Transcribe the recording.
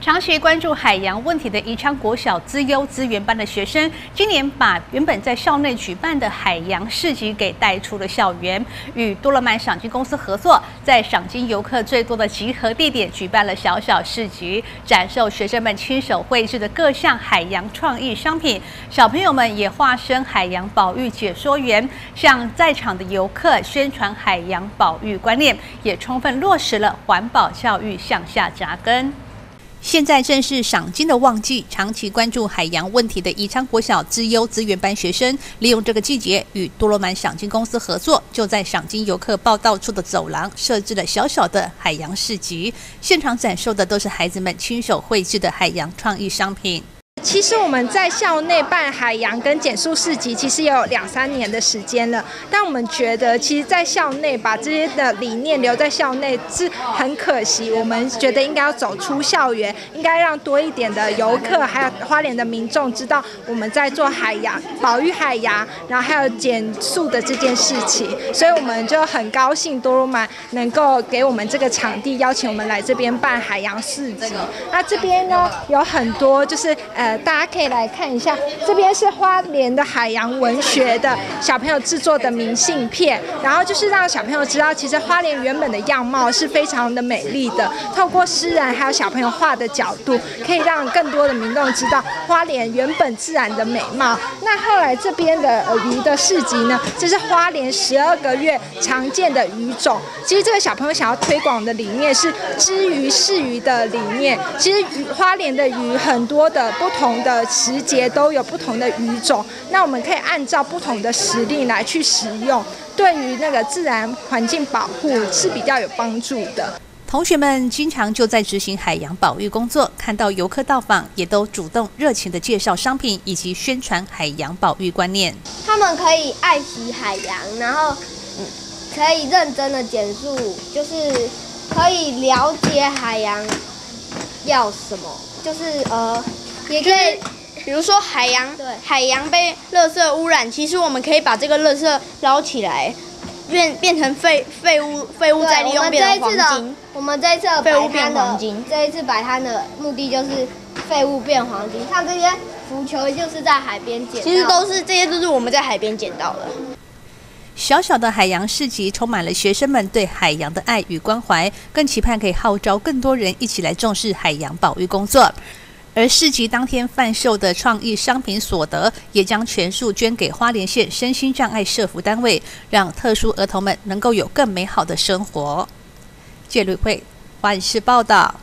长期关注海洋问题的宜昌国小资优资源班的学生，今年把原本在校内举办的海洋市集给带出了校园，与多乐曼赏金公司合作，在赏金游客最多的集合地点举办了小小市集，展售学生们亲手绘制的各项海洋创意商品。小朋友们也化身海洋保育解说员，向在场的游客宣传海洋保育观念，也充分落实了环保教育向下扎根。现在正是赏金的旺季，长期关注海洋问题的宜昌国小资优资源班学生，利用这个季节与多罗曼赏金公司合作，就在赏金游客报道处的走廊设置了小小的海洋市集，现场展售的都是孩子们亲手绘制的海洋创意商品。其实我们在校内办海洋跟减速市集，其实也有两三年的时间了。但我们觉得，其实，在校内把这些的理念留在校内是很可惜。我们觉得应该要走出校园，应该让多一点的游客，还有花莲的民众知道我们在做海洋保育海洋，然后还有减速的这件事情。所以我们就很高兴多罗曼能够给我们这个场地，邀请我们来这边办海洋市集。那这边呢，有很多就是呃。大家可以来看一下，这边是花莲的海洋文学的小朋友制作的明信片，然后就是让小朋友知道，其实花莲原本的样貌是非常的美丽的。透过诗人还有小朋友画的角度，可以让更多的民众知道花莲原本自然的美貌。那后来这边的鱼的市集呢，这是花莲十二个月常见的鱼种。其实这个小朋友想要推广的理念是知鱼识鱼的理念。其实花莲的鱼很多的不同。不同的时节都有不同的鱼种，那我们可以按照不同的时令来去使用，对于那个自然环境保护是比较有帮助的。同学们经常就在执行海洋保育工作，看到游客到访，也都主动热情的介绍商品以及宣传海洋保育观念。他们可以爱惜海洋，然后可以认真的减速，就是可以了解海洋要什么，就是呃。也可以，比如说海洋，海洋被垃圾污染，其实我们可以把这个垃圾捞起来，变变成废废物，废物再利用变成黄金。我们这一次废物变黄金，这一次摆摊的目的就是废物变黄金。像这些浮球就是在海边捡，其实都是这些都是我们在海边捡到的。小小的海洋市集充满了学生们对海洋的爱与关怀，更期盼可以号召更多人一起来重视海洋保育工作。而市集当天贩售的创意商品所得，也将全数捐给花莲县身心障碍社福单位，让特殊儿童们能够有更美好的生活。谢瑞慧，华视报道。